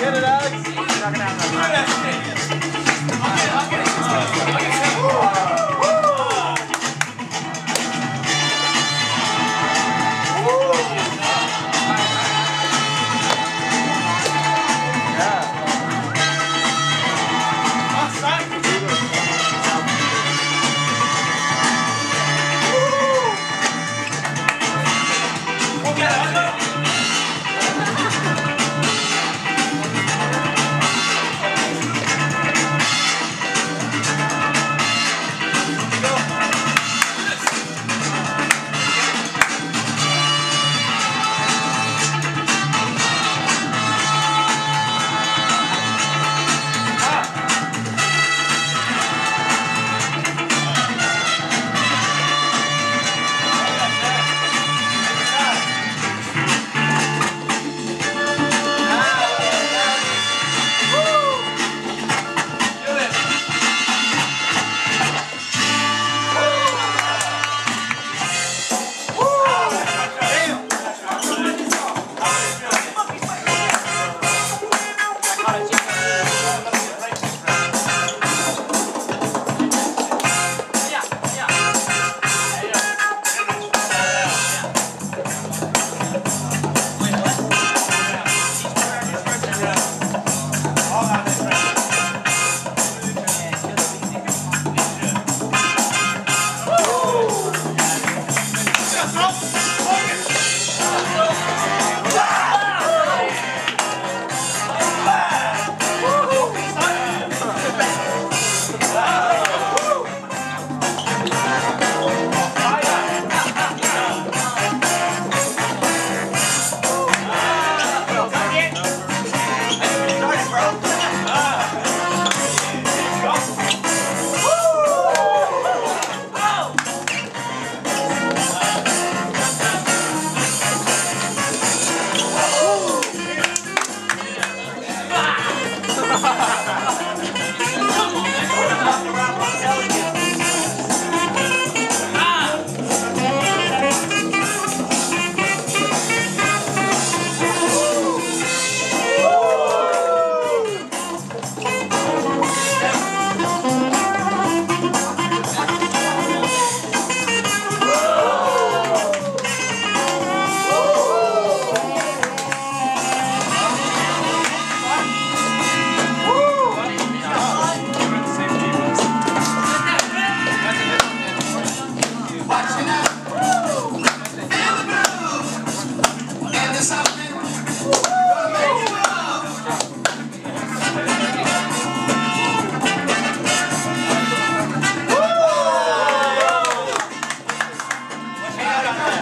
Get it, Alex. Look at that shit. I'll get it, I'll get it.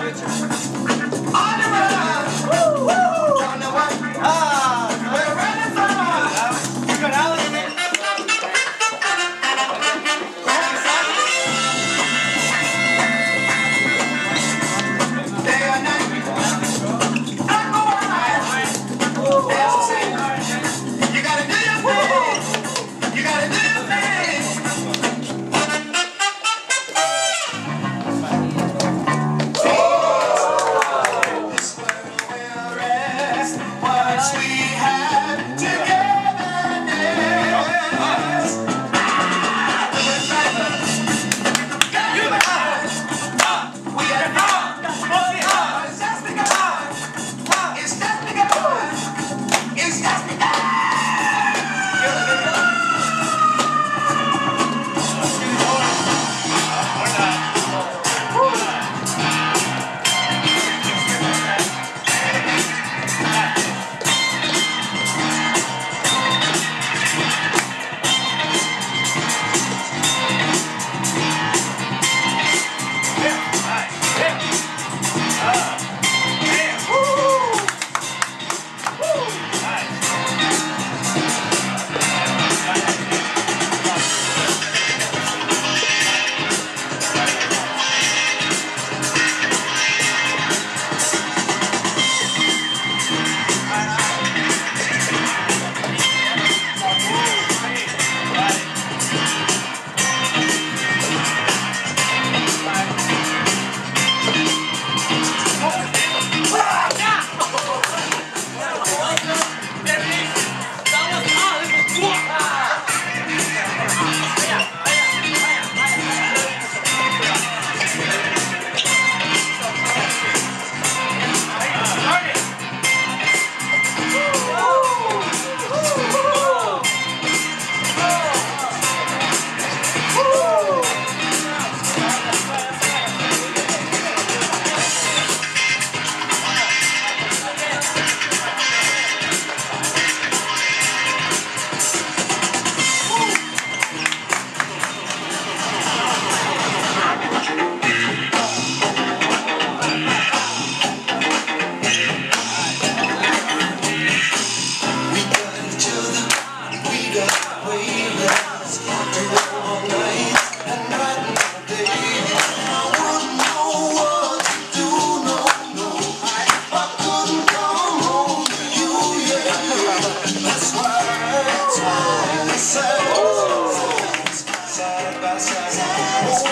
Richard.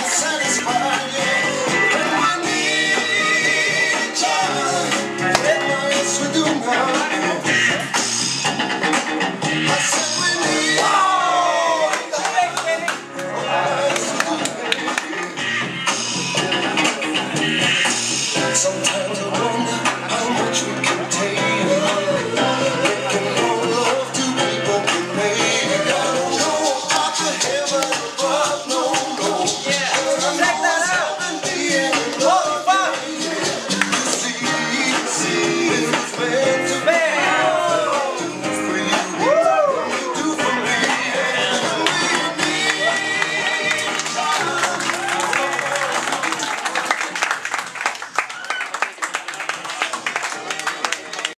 passar as.